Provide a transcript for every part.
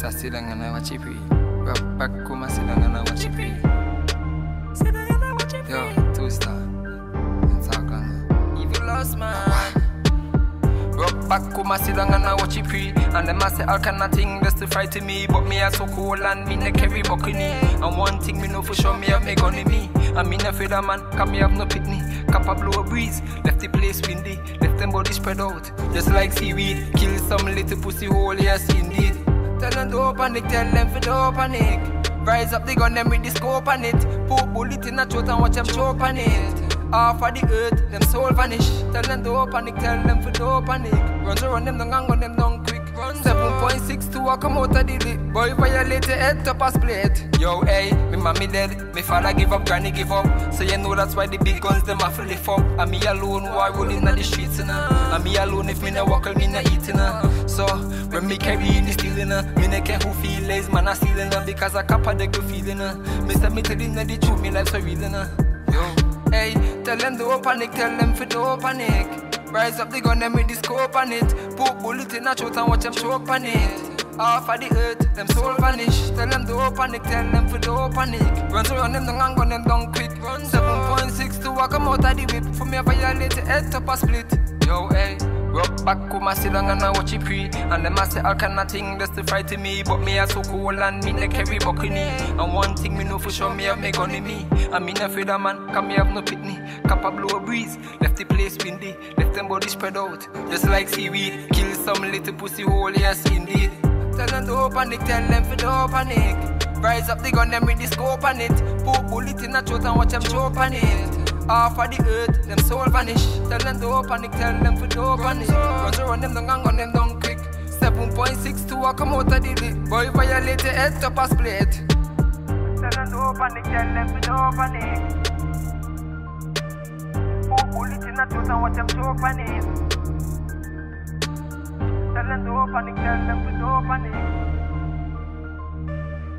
Twister sidangana wachipi Rap back kuma sidangana wachipi Yo, Twister Ntakana Evil lost man. Back kuma sidangana wachipi And them a say all kind of thing just to frighten me? But me a so cool and me ne carry buckini. And one thing me know for sure me have me gun in me. And me ne feather man, cause me have no pitney. Kappa blow a breeze, left the place windy. Left them body spread out, just like seaweed. Kill some little pussy hole, yes indeed Tell them to panic, tell them for don't panic Rise up the gun, them with the scope on it. Put bullet in a throat and watch them choke on it. Off of the earth, them soul vanish. Tell them to panic, tell them for don't panic Run to run them down, gang on them down quick. Run 7.62, I come out of the lip Boy violate your head top a split. Yo, hey, me mommy dead. Me father give up, granny give up. So you know that's why the big guns them have to lift And me alone are rolling on the streets you know? And me alone if me no walk, me no eating you So, when me carry in the stealing you Me no care who feel lazy, man I stealing you Because I cap the good feeling you Me say me telling you the truth, me life so real you Yo, hey, tell them to panic, tell them for don't panic Rise up the gun, them with the scope on it. Put bullet in a throat and watch them choke on it. Off of the earth, them soul vanish. Tell them to panic, tell them for don't panic. Run to run them down and gun them down quick. Run 7.6 to come out of the whip. For me, I violate the head top a split. Yo, hey. Rock back, come a sit down and I watch it pree And them a say all kind of thing just to frighten me? But me a so cool and me ne carry buckini And one thing me know for sure me have me gun in me. And me ne afraid of man, cause me have no pitney Kappa blow a breeze, left the place windy. Left them body spread out, just like seaweed. Kill some little pussy hole, yes indeed. Tell them to panic, tell them for don't panic Rise up the gun, them with the scope on it. Put bullet in a throat and watch them choke on it off of the earth, them soul vanish. Tell them to panic, tell them for don't panic. Run to run them down, gang on them down quick. 7.62, I come out of the lip. Boy, violate the head top a split. Tell them to panic, tell them for don't panic. Put bullet in a throat and watch them choke it. Tell them to panic, tell them for don't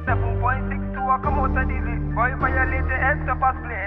7.62, I come out of the lip. Boy, violate the head top a split.